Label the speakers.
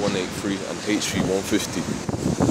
Speaker 1: 183 and HV 150.